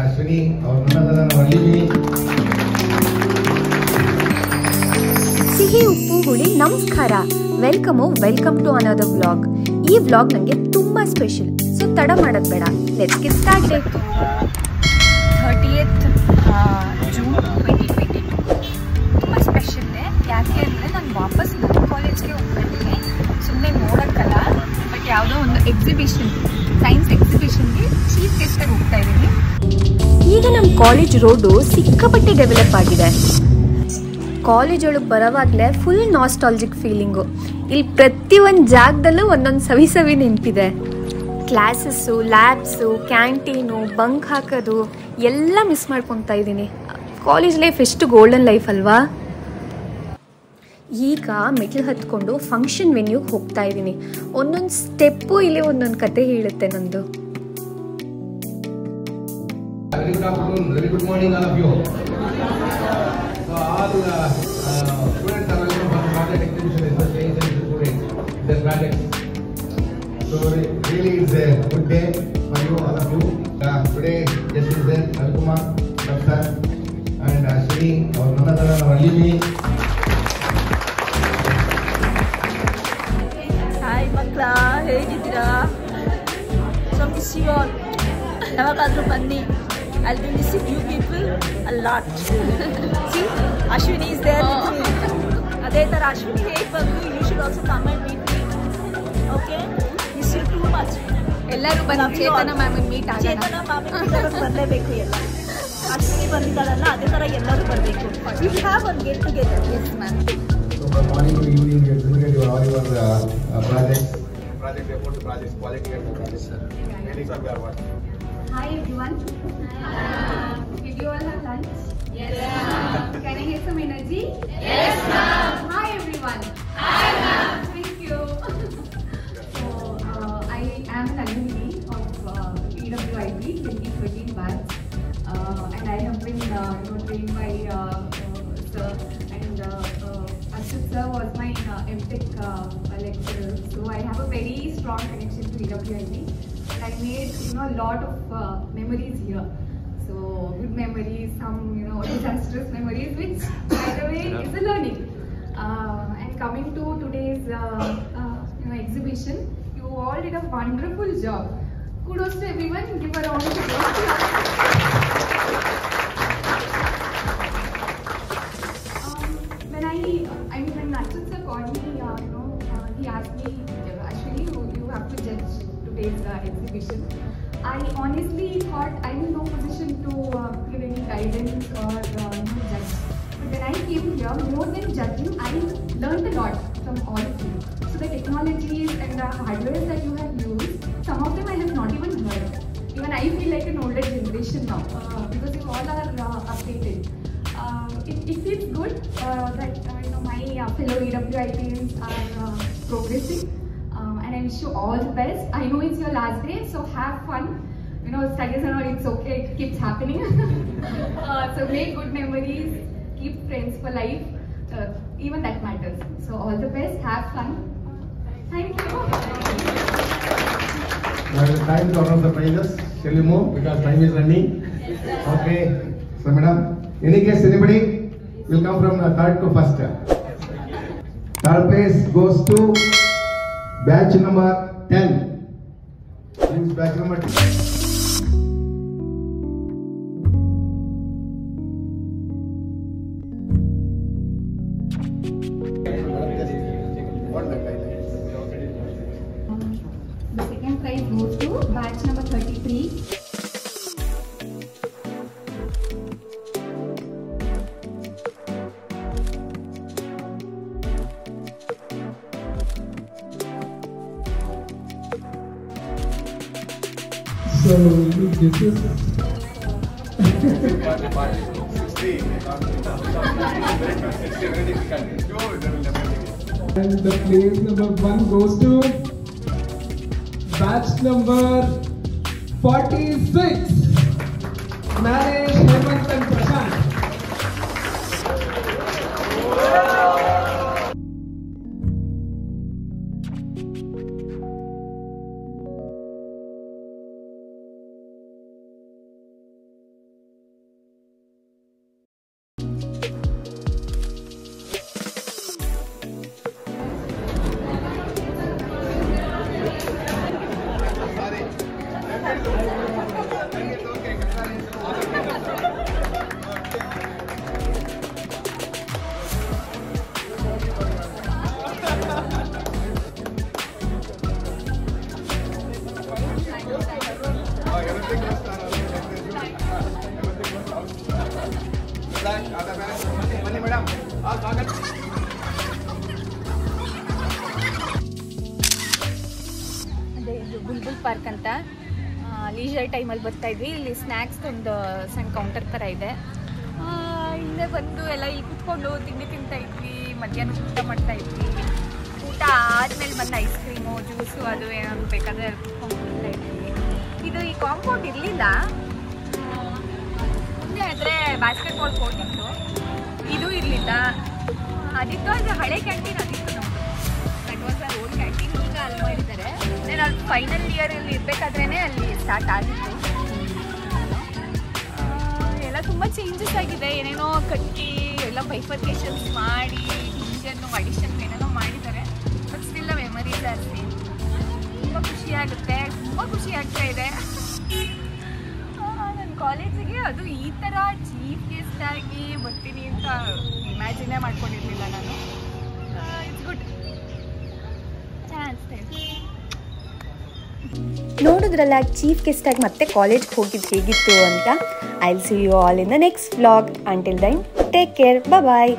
ಅಶ್ವಿನಿ ಅವ್ರ ನನ್ನ ವಲ್ಲಿನಿ ಸಿಹಿ ಉಪ್ಪು ಹುಳಿ ನಮಸ್ಕಾರ. Welcome welcome to another vlog ಈ ವ್ಲಾಗ್ ನನಗೆ ತುಂಬಾ ಸ್ಪೆಷಲ್ ಸೊ ತಡ ಮಾಡೋದು ಬೇಡ. Let's get started thirtieth June twenty twenty two ತುಂಬ ಸ್ಪೆಷಲ್ ಯಾಕೆ ಅಂದರೆ ನಾನು ವಾಪಸ್ ನನ್ನ ಕಾಲೇಜ್ಗೆ ಹೋಗ್ತಿದ್ದೀನಿ ಸುಮ್ಮನೆ ನೋಡೋಕ್ಕಲ್ಲ. ಬಟ್ ಯಾವುದೋ ಒಂದು ಎಕ್ಸಿಬಿಷನ್ ಸೈನ್ಸ್ ಎಕ್ಸಿಬಿಷನ್ಗೆ ಚೀಫ್ ಗೆಸ್ಟಾಗಿ ಹೋಗ್ತಾ ಇದ್ದೀನಿ. ಈಗ ನಮ್ಮ ಕಾಲೇಜ್ ರೋಡು ಸಿಕ್ಕಾಪಟ್ಟೆ ಡೆವಲಪ್ ಆಗಿದೆ. ಕಾಲೇಜ್ ಒಳಗೆ ಬರೋವಾಗಲೇ ಫುಲ್ ನಾಸ್ಟಾಲ್ಜಿಕ್ ಫೀಲಿಂಗು ಇಲ್ಲಿ ಪ್ರತಿಯೊಂದು ಜಾಗದಲ್ಲೂ ಒಂದೊಂದು ಸವಿ ಸವಿ ನೆನಪಿದೆ. ಕ್ಲಾಸಸ್ಸು ಲ್ಯಾಬ್ಸು ಕ್ಯಾಂಟೀನು ಬಂಕ್ ಹಾಕೋದು, ಎಲ್ಲ ಮಿಸ್ ಮಾಡ್ಕೊತಾ ಇದ್ದೀನಿ. ಕಾಲೇಜ್ ಲೈಫ್ ಎಷ್ಟು ಗೋಲ್ಡನ್ ಲೈಫ್ ಅಲ್ವಾ? ಈಗ ಮೆಟ್ಲು ಹತ್ಕೊಂಡು ಫಂಕ್ಷನ್ ವೆನ್ಯೂಗೆ ಹೋಗ್ತಾ ಇದ್ದೀನಿ. ಒಂದೊಂದು ಸ್ಟೆಪ್ಪು ಇಲ್ಲಿ ಒಂದೊಂದು ಕತೆ ಹೇಳುತ್ತೆ ನಂದು. ಗುಡ್ ಅಂಡ್ ಅವ್ರ ನನ್ನ ಹೇಗಿದ್ದೀರಾ? ಸೊ ಮಿಸ್ ಯು ಆಲ್ ಯಾವಾಗಾದ್ರೂ ಬನ್ನಿ I be missing you people a lot see Ashwini is there ಅದೇ ಥರ ಅಶ್ವಿನಿ ಹೇಗೆ ಬಂದು you should also come and meet me okay miss you too much ಎಲ್ಲರೂ ಬಂದು ಚೇತನ ಮ್ಯಾಮ್ ಮೀಟ್ ಚೇತನ ಮಾಮಿ ಬರಲೇಬೇಕು ಎಲ್ಲ. ಅಶ್ವಿನಿ ಬಂದಿದ್ದಾಳಲ್ಲ ಅದೇ ಥರ ಎಲ್ಲರೂ ಬರಬೇಕು. You have one get together yes ma'am So from morning to evening, you presented your all your uh, uh, projects, project report, projects, quality and projects. Meetings are there. What? Hi everyone. Uh, did you all have lunch? Yes. Can I get some energy? Yes, ma'am. Hi everyone. Hi, ma'am. My uh, MTech uh, lecturer. So I have a very strong connection to EWIB. And I made you know a lot of uh, memories here. So good memories, some you know disastrous memories, which by the way is a learning. Uh, and coming to today's uh, uh, you know exhibition, you all did a wonderful job. Kudos to everyone. Give a round of applause. Guidance or judge. But when I came here, more than judging, I learned a lot from all of you. So the technologies and the hardware that you have used, some of them I have not even heard. Even I feel like an older generation now uh, because you all are uh, updated. Uh, it, it feels good uh, that uh, you know my uh, fellow EWIPs are progressing, and I wish you all the best. I know it's your last day, so have fun. You know, studies and all, it's okay, it keeps happening. uh, so make good memories, keep friends for life. Uh, even that matters. So all the best, have fun. Thank you. Now it is time to announce the prizes. Shall we move because time is running? Okay. So madam, any case anybody will come from the third to first. Third place goes to batch number 10. Who's batch number 10? The second prize goes to batch number 33. So this is and the place number one goes to batch number 46. Naresh, Hemant and Prashant. ಅದೇ ಇದು Bulbul park ಅಂತ leisure ಟೈಮಲ್ಲಿ ಬರ್ತಾ ಇದ್ವಿ. ಇಲ್ಲಿ snacks ಒಂದು ಸಣ್ಣ counter ಥರ ಇದೆ. ಹಿಂದೆ ಬಂದು ಎಲ್ಲ ಇಲ್ಲಿ ಕುತ್ಕೊಂಡು ತಿಂಡಿ ತಿಂತಾ ಇದ್ವಿ, ಮಧ್ಯಾಹ್ನ ಊಟ ಮಾಡ್ತಾ ಇದ್ವಿ. ಊಟ ಆದ್ಮೇಲೆ ಬಂದು ಐಸ್ ಕ್ರೀಮು ಜ್ಯೂಸು ಅದು ಏನಾದ್ರು ಬೇಕಾದ್ರೆ ಕುತ್ಕೊಂಡು ಇದ್ವಿ. ಇದು ಈ ಕಾಂಪೌಂಡ್ ಇರಲಿಲ್ಲ. ಮುಂದೆ ಆದರೆ ಬಾಸ್ಕೆಟ್ಬಾಲ್ ಕೋರ್ಟ್ ಇತ್ತು. ಇದು ಇರಲಿಲ್ಲ. ಅದಿತ್ತು ಅಂದ್ರೆ ಹಳೆ ಕ್ಯಾಂಟೀನ್ ಅದಿತ್ತು ನಮ್ಮದು ದಟ್ ವಾಸ್ ಓಲ್ಡ್ ಕ್ಯಾಂಟೀನ್ ಈಗ ಅಲ್ಲಿ ಮಾಡಿದ್ದಾರೆ. ನಾನು ಅಲ್ಲಿ ಫೈನಲ್ ಇಯರಲ್ಲಿ ಇರ್ಬೇಕಾದ್ರೇನೆ ಅಲ್ಲಿ ಸ್ಟಾರ್ಟ್ ಆಗಿತ್ತು. ಎಲ್ಲ ತುಂಬ ಚೇಂಜಸ್ ಆಗಿದೆ. ಏನೇನೋ ಕಟ್ಟಿ, ಎಲ್ಲ ಬೈಫರ್ಕೇಶನ್ಸ್ ಮಾಡಿ ಡಿವಿಷನ್ನು ಅಡಿಷನ್ ಏನೇನೋ ಮಾಡಿದ್ದಾರೆ. ಬಟ್ ಸ್ಟಿಲ್ ಮೆಮರೀಸ್ ಅಲ್ಲಿ ತುಂಬ ಖುಷಿ ಆಗುತ್ತೆ. ತುಂಬ ಖುಷಿ ಆಗ್ತಾ ಇದೆ. ನನ್ನ ಕಾಲೇಜಿಗೆ ಅದು ಈ ಥರ ಗೆಸ್ಟ್ ಆಗಿ ಬರ್ತೀನಿ ಅಂತ ಇಮ್ಯಾಜಿನೇ ಮಾಡ್ಕೊಂಡಿರ್ಲಿಲ್ಲ ನಾನು. ಇಟ್ಸ್ ಗುಡ್ ನೋಡಿದ್ರಲ್ಲ ಚೀಫ್ ಗೆಸ್ಟ್ ಆಗಿ ಮತ್ತೆ ಕಾಲೇಜ್ ಹೋಗಿದ್ದು ಹೇಗಿತ್ತು ಅಂತ? I see you all in the next vlog until then take care bye